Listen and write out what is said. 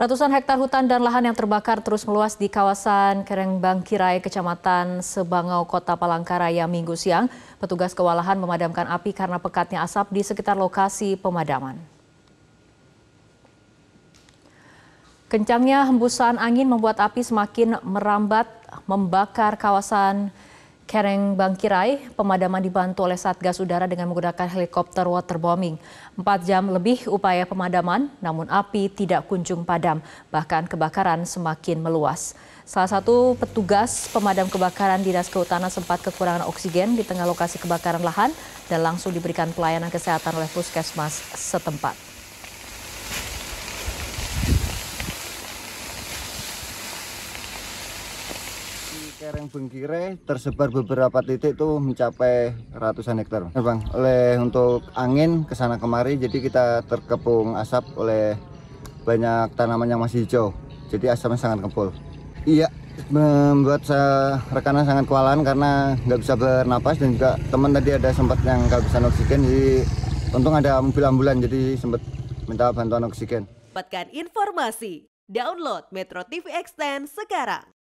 Ratusan hektar hutan dan lahan yang terbakar terus meluas di kawasan Kerengbangkirai, Kecamatan Sebangau, Kota Palangkaraya minggu siang. Petugas kewalahan memadamkan api karena pekatnya asap di sekitar lokasi pemadaman. Kencangnya hembusan angin membuat api semakin merambat membakar kawasan Kereng Bangkirai, pemadaman dibantu oleh Satgas Udara dengan menggunakan helikopter waterbombing. Empat jam lebih upaya pemadaman, namun api tidak kunjung padam, bahkan kebakaran semakin meluas. Salah satu petugas pemadam kebakaran Dinas Kehutanan sempat kekurangan oksigen di tengah lokasi kebakaran lahan dan langsung diberikan pelayanan kesehatan oleh puskesmas setempat. Kereng Bengkire tersebar beberapa titik tuh mencapai ratusan hektar. Ya, bang, oleh untuk angin ke sana kemari jadi kita terkepung asap oleh banyak tanaman yang masih hijau. Jadi asapnya sangat kempul. Iya, membuat saya rekanan sangat kewalahan karena nggak bisa bernapas dan juga teman tadi ada sempat yang bisa oksigen jadi untung ada mobil ambulan jadi sempat minta bantuan oksigen. Dapatkan informasi, download Metro TV Extend sekarang.